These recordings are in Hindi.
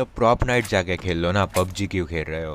मतलब प्रॉप नाइट जाके खेल लो ना, पबजी क्यों खेल रहे हो?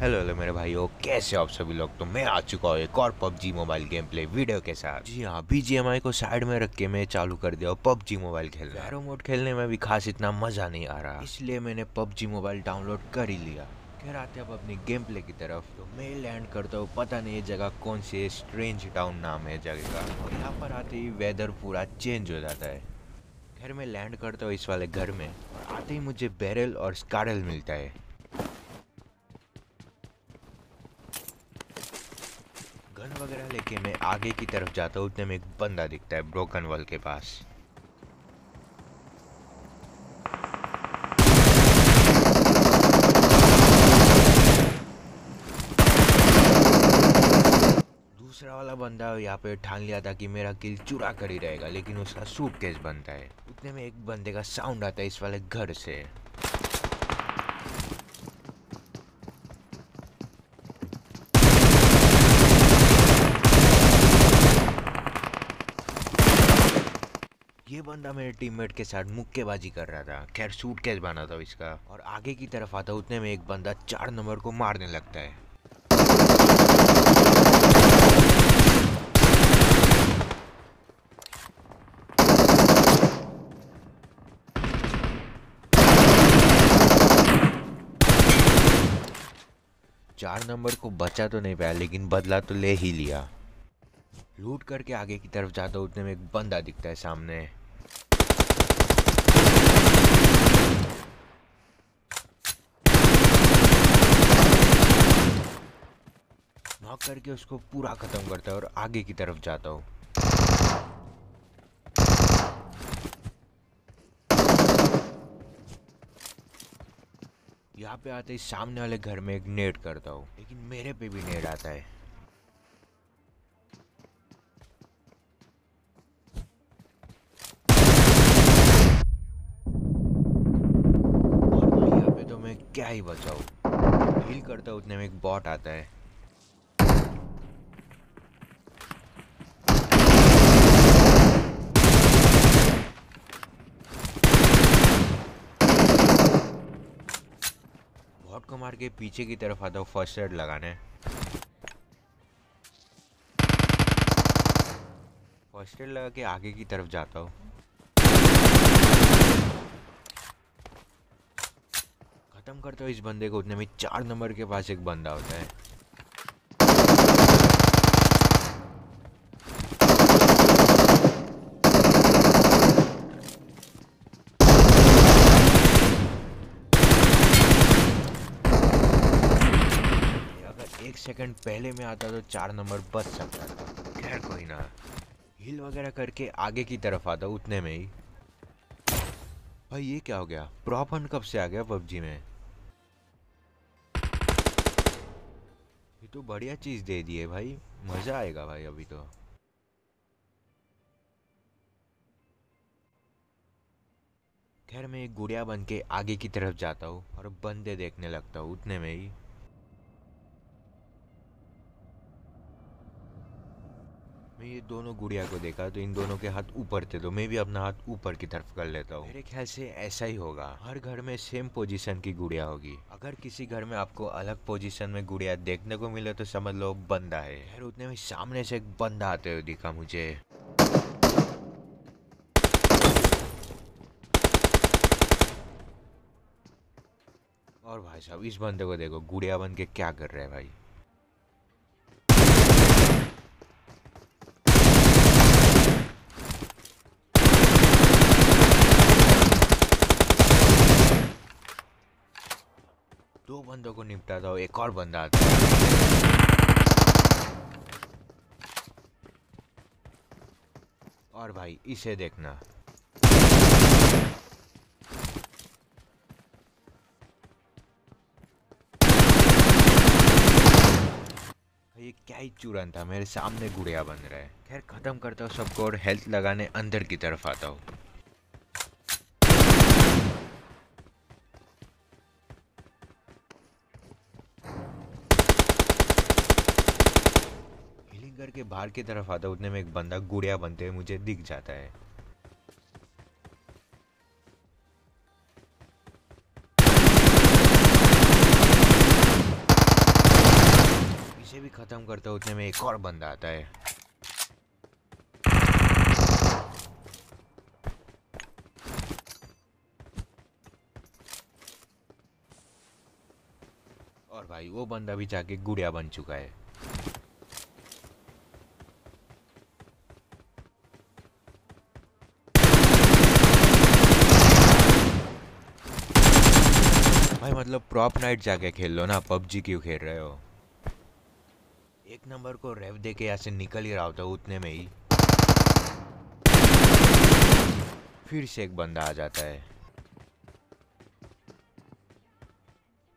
हेलो हेलो मेरे भाइयों, कैसे हो आप सभी लोग? तो मैं आ चुका हूँ एक और PUBG mobile game play video के साथ। जी हाँ बीजीएमआई को साइड में रख के मैं चालू कर दिया पबजी मोबाइल खेलना एरो मोड खेलने में भी खास इतना मज़ा नहीं आ रहा। इसलिए मैंने पबजी मोबाइल डाउनलोड कर ही लिया। खैर, आते अब अपनी गेम प्ले की तरफ़। तो मैं लैंड करता हूँ, पता नहीं ये जगह कौन सी स्ट्रेंज टाउन नाम है जगह का। यहाँ पर आते ही वेदर पूरा चेंज हो जाता है। खैर में लैंड करता हूँ इस वाले घर में, और आते ही मुझे बैरल और स्कारल मिलता है। गन वगैरह लेके मैं आगे की तरफ़ जाता हूँ, उतने में एक बंदा दिखता है ब्रोकन वॉल के पास। दूसरा वाला बंदा यहाँ पे ठान लिया था कि मेरा किल चुरा कर ही रहेगा, लेकिन उसका सूट केस बनता है। उतने में एक बंदे का साउंड आता है इस वाले घर से। ये बंदा मेरे टीममेट के साथ मुक्केबाजी कर रहा था। खैर सूट केस बना था इसका। और आगे की तरफ़ आता, उतने में एक बंदा चार नंबर को मारने लगता है। चार नंबर को बचा तो नहीं पाया, लेकिन बदला तो ले ही लिया। लूट करके आगे की तरफ़ जाता उतने में एक बंदा दिखता है सामने। नॉक करके उसको पूरा खत्म करता है और आगे की तरफ़ जाता हूँ। यहाँ पे आते ही सामने वाले घर में एक नेट करता हूँ, लेकिन मेरे पे भी नेट आता है। और यहाँ पे तो मैं क्या ही बचाऊँ। हील करता उतने में एक बॉट आता है बॉट को मार के पीछे की तरफ़ आता हूँ फ़र्स्ट एड लगाने। फ़र्स्ट एड लगा के आगे की तरफ़ जाता हूँ। खत्म करता हूँ इस बंदे को, उतने में चार नंबर के पास एक बंदा होता है अगर एक सेकंड पहले में आता तो चार नंबर बच सकता था। खैर कोई ना। हिल वगैरह करके आगे की तरफ़ आता, उतने में ही। भाई, ये क्या हो गया? प्रॉपन कब से आ गया पबजी में? ये तो बढ़िया चीज़ दे दी है भाई। मज़ा आएगा भाई अभी तो। खैर, मैं एक गुड़िया बन के आगे की तरफ़ जाता हूँ और बंदे देखने लगता हूँ, उतने में ही। मैं ये दोनों गुड़िया को देखा तो इन दोनों के हाथ ऊपर थे तो मैं भी अपना हाथ ऊपर की तरफ़ कर लेता हूँ। मेरे ख्याल से ऐसा ही होगा। हर घर में सेम पोजीशन की गुड़िया होगी। अगर किसी घर में आपको अलग पोजीशन में गुड़िया देखने को मिले तो समझ लो बंदा है। खैर उतने में सामने से एक बंदा आते हुए दिखा मुझे। और भाई साहब इस बंदे को देखो गुड़िया बन के क्या कर रहे हैं भाई? बंदों को निपटा था एक और बंदा आता और भाई, इसे देखना। ये क्या ही चूरन था मेरे सामने गुड़िया बन रहा है। खैर, खत्म करता हूँ सबको और हेल्थ लगाने अंदर की तरफ़ आता हूँ। के बाहर की तरफ़ आता उतने में एक बंदा गुड़िया बनते हुए मुझे दिख जाता है। इसे भी खत्म करता उतने में एक और बंदा आता है। और भाई, वो बंदा भी जाके गुड़िया बन चुका है। मतलब प्रॉप नाइट जाके खेल लो ना, पबजी क्यों खेल रहे हो? एक नंबर को रेव दे के यहाँ से निकल ही रहा होता उतने में ही। फिर से एक बंदा आ जाता है।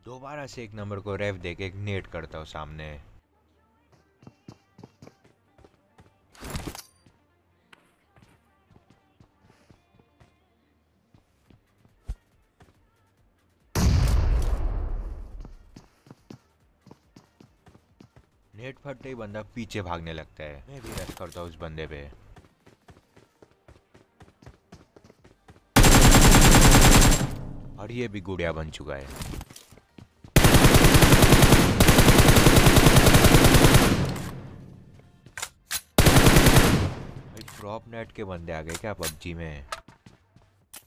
दोबारा से एक नंबर को रेव दे के एक नेट करता हूँ सामने। नेट फटते ही बंदा पीछे भागने लगता है। मैं भी रश करता हूँ उस बंदे पे। और ये भी गुड़िया बन चुका है। भाई प्रॉप नेट के बंदे आ गए क्या पबजी में?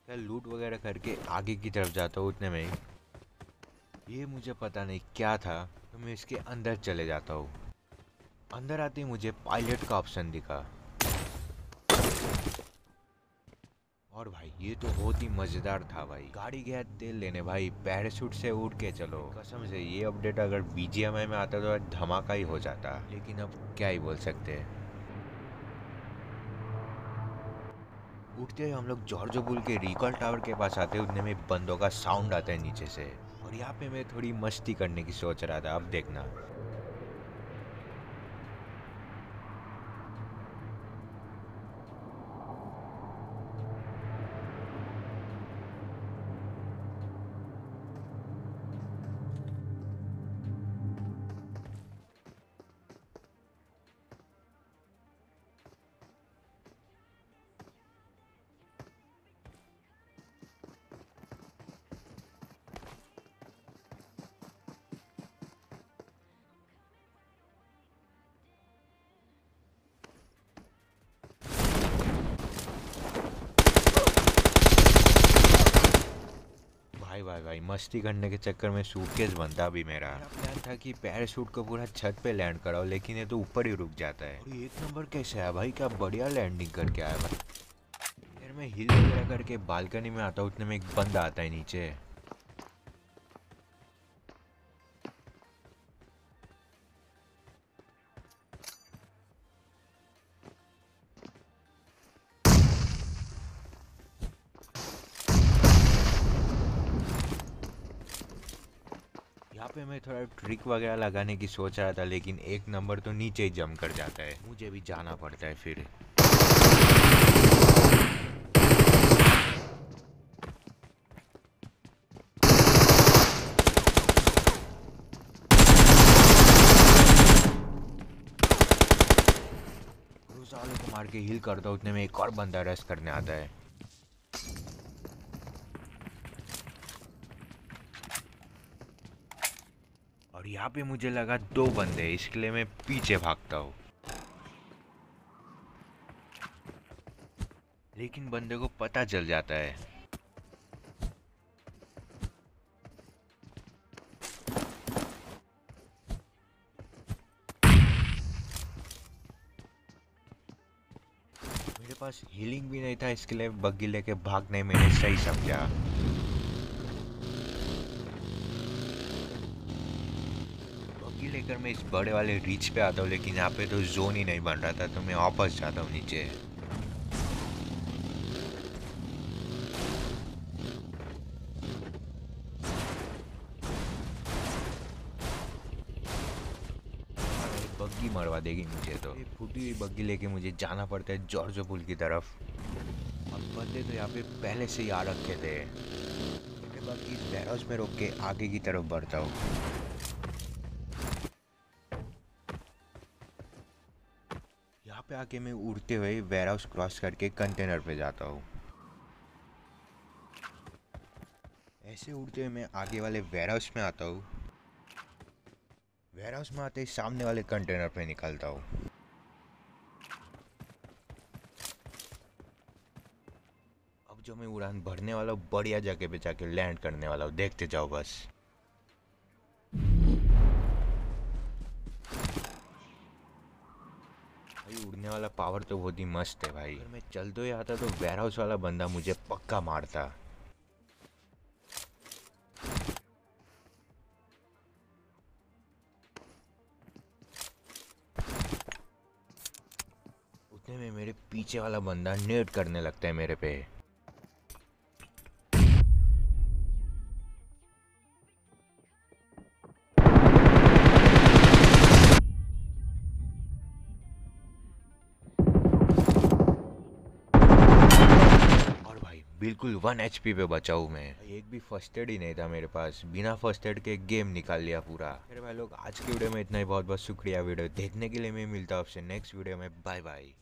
क्या लूट वगैरह करके आगे की तरफ़ जाता हूँ उतने में? ही ये मुझे पता नहीं क्या था तो मैं इसके अंदर चले जाता हूँ। अंदर आते ही मुझे पायलट का ऑप्शन दिखा। और भाई, ये तो बहुत ही मज़ेदार था भाई। गाड़ी गया, तेल लेने। भाई, पैराशूट से उड़ के चलो। कसम से, ये अपडेट अगर बीजीएमआई में आता तो धमाका ही हो जाता। लेकिन अब क्या ही बोल सकते हैं। उठते हुए हम लोग जॉर्जो बुल के रिकॉल टावर के पास आते उतने में बंदों का साउंड आता है नीचे से। और यहाँ पे मैं थोड़ी मस्ती करने की सोच रहा था। अब देखना। भाई भाई, मस्ती करने के चक्कर में सूटकेस बनता भी मेरा। प्लान था कि पैराशूट को पूरा छत पे लैंड कराओ लेकिन ये तो ऊपर ही रुक जाता है। और एक नंबर कैसे है भाई? क्या बढ़िया लैंडिंग करके आया भाई। फिर मैं हिल वगैरह करके बालकनी में आता हूँ, उतने में एक बंदा आता है नीचे। पे मैं थोड़ा ट्रिक वगैरह लगाने की सोच रहा था, लेकिन एक नंबर तो नीचे ही जम कर जाता है। मुझे भी जाना पड़ता है फिर। वाले को मार के हिल करता उतने में एक और बंदा रेस्ट करने आता है। और यहाँ पे मुझे लगा दो बंदे इसके लिए मैं पीछे भागता हूँ। लेकिन बंदे को पता चल जाता है। मेरे पास हीलिंग भी नहीं था, इसके लिए बग्गी लेके भागने मैंने सही समझा। लेकर मैं इस बड़े वाले रीच पे आता हूँ लेकिन यहाँ पे तो जोन ही नहीं बन रहा था तो मैं वापस जाता हूँ नीचे। बग्गी मरवा देगी मुझे तो। फूटी हुई बग्गी लेके मुझे जाना पड़ता है जॉर्जो पुल की तरफ़। और बंदे तो यहाँ पे पहले से ही आ रखे थे। बाकी इस बैरहाउस में रोक के आगे की तरफ़ बढ़ता हूँ। पे आके मैं उड़ते हुए वेयरहाउस क्रॉस करके कंटेनर पे जाता हूँ। ऐसे उड़ते हुए मैं आगे वाले वेयरहाउस में आता हूँ। वेयर हाउस में आते ही सामने वाले कंटेनर पे निकलता हूँ। अब जो मैं उड़ान भरने वाला हूँ, बढ़िया जगह पे जाके लैंड करने वाला हूँ, देखते जाओ बस। भाई उड़ने वाला पावर तो बहुत ही मस्त है भाई। अगर मैं चल तो ही आता तो वेयर हाउस वाला बंदा मुझे पक्का मारता। उतने में मेरे पीछे वाला बंदा नेट करने लगता है मेरे पे। बिल्कुल वन एच पी पे बचा हूँ मैं। एक भी फ़र्स्ट एड ही नहीं था मेरे पास। बिना फ़र्स्ट एड के गेम निकाल लिया पूरा। मेरे भाई लोग, आज के वीडियो में इतना ही बहुत बहुत शुक्रिया वीडियो देखने के लिए मैं मिलता हूँ आपसे नेक्स्ट वीडियो में। Bye bye